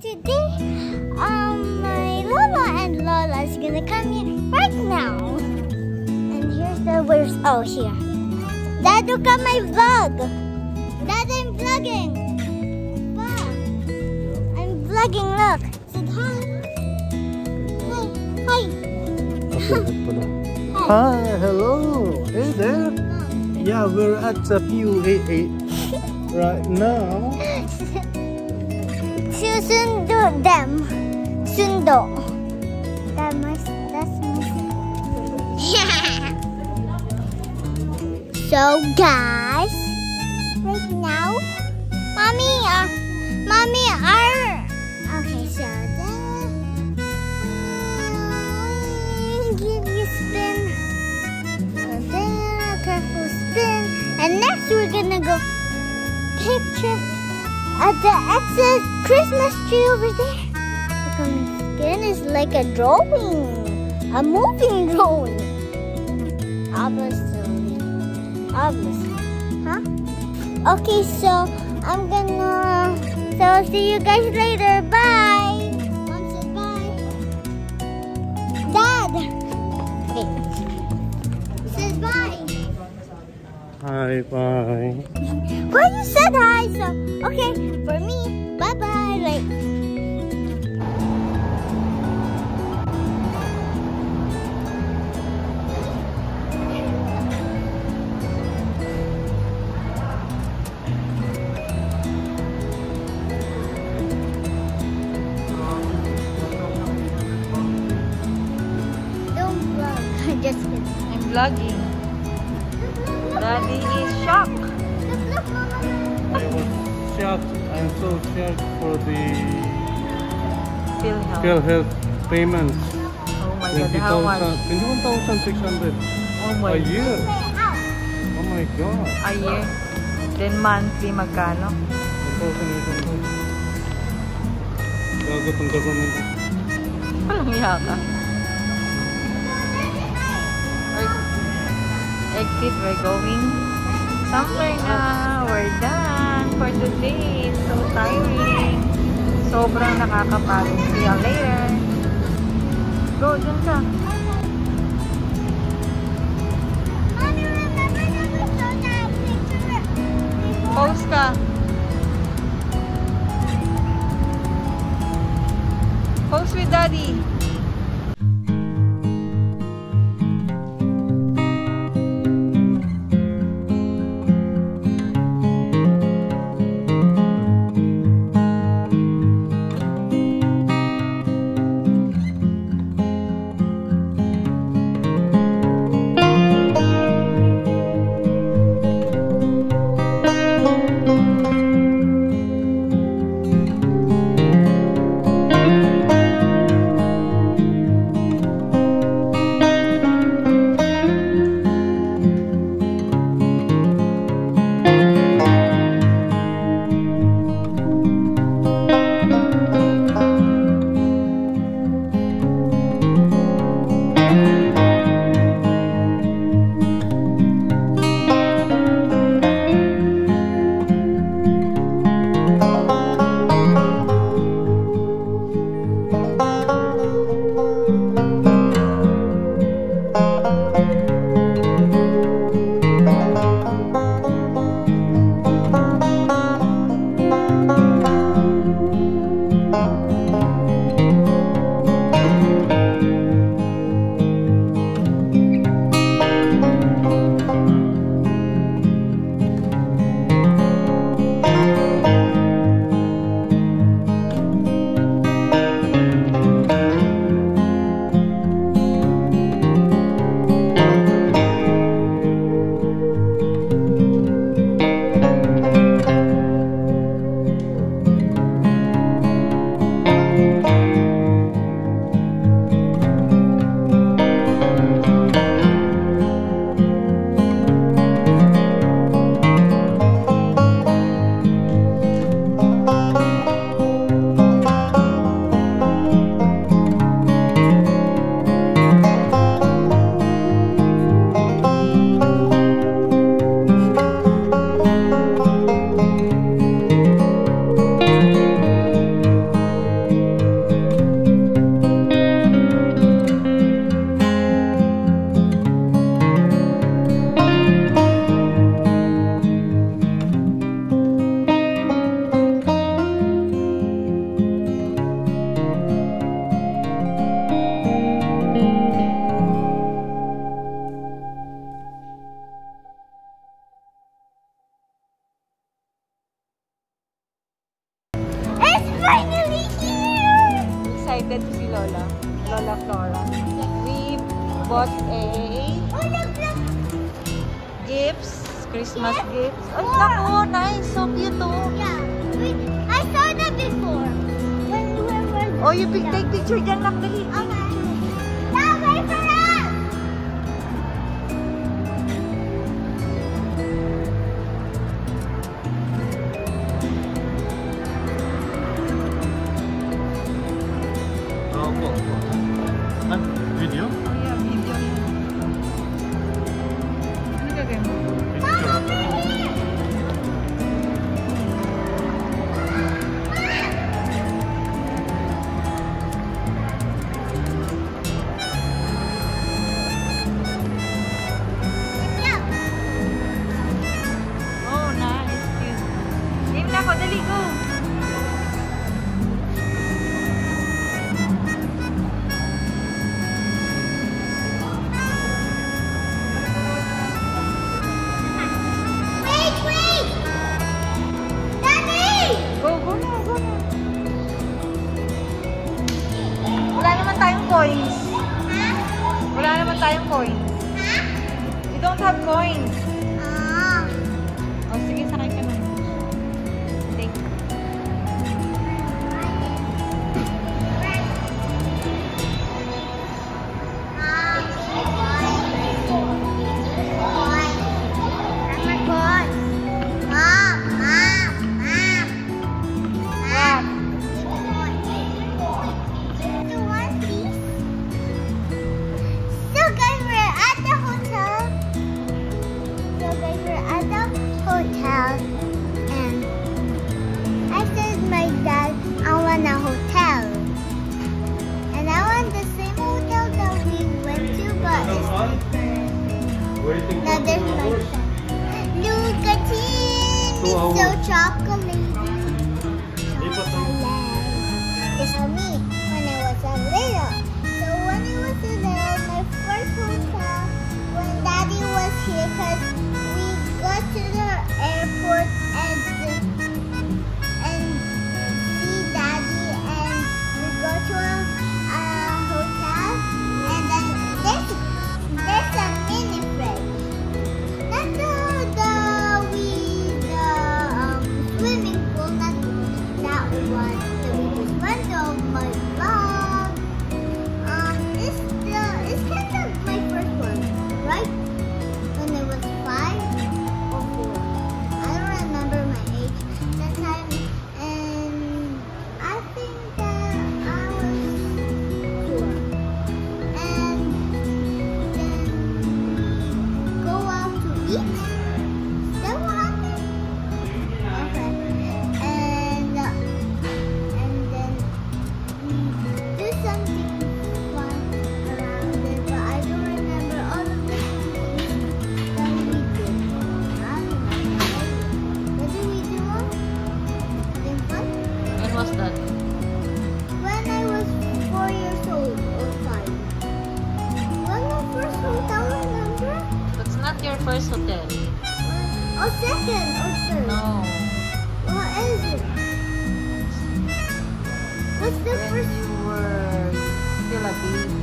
today, um, my Lola and Lola is gonna come here right now. And here's the where's oh here. Dad, look at my vlog. Dad, I'm vlogging. Pa, I'm vlogging. Look. Said hi. Hi. Hi. Hi, hello. Hey there. Yeah, we're at the PUAA right now. Susundo them. Sundo. That must, that's my So guys, right now, mommy, uh, mommy, are okay. So then, give you spin. So then, a careful spin, and next we're gonna go picture at the excess Christmas tree over there. Look at my skin is like a drawing, a moving drawing. Obviously, obviously, huh? Okay, so I'm gonna. So see you guys later. Bye. Mom said bye. Dad. Wait. Says bye. Hi, bye. Well, you said hi, so okay. For me, bye bye. Like. Don't vlog. Just. I'm vlogging. Daddy is shocked. Shocked. I'm so shocked for the help. Health payments. Oh my god, how much? 21,600 Oh my a year. Oh my God. A year. Then monthly magkano? 1,800. Gagot ang government. Walang iya ka. We're- Exit, we're going somewhere na. We're done for today. It's so tiring. Sobrang nakakapagod. See you later. Go, dun ka. Pause ka. Pause with daddy. Oh, you pic take picture dyan lang dali. Ah, to so chocolatey. chocolate. When I was a little. So when I was my first hotel, when Daddy was because we got to the airport first hotel. Or second third. No. What is it? What's the when first? you were still a baby.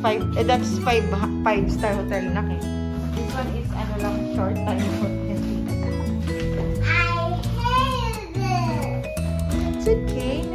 five, eh, that's five, five star hotel na eh. This one is, ano lang, short time hotel. I hate it. It's okay.